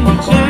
Jack.